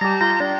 Música